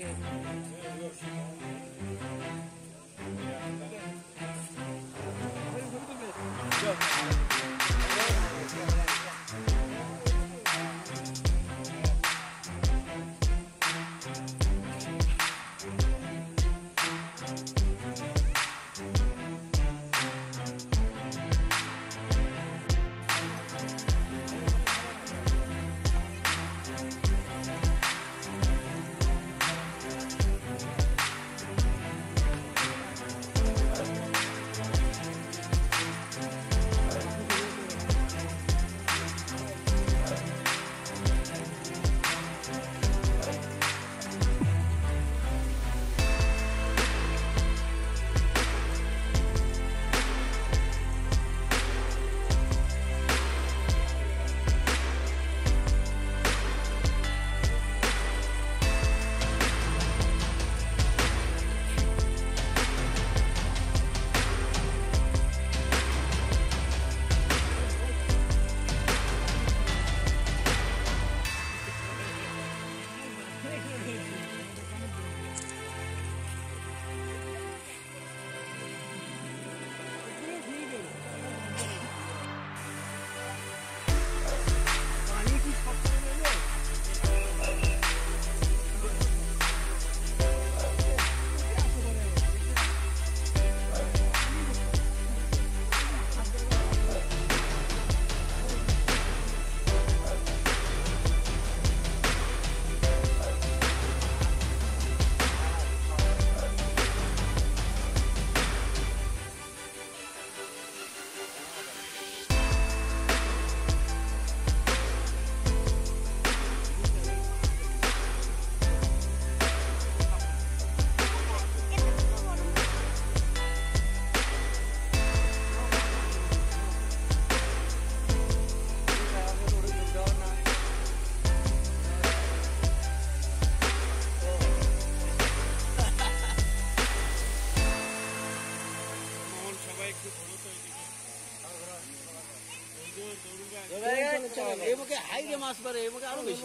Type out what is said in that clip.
Thank you. একটু এই মুখে হাইরে মাছ পারে মুখে আরও বেশি।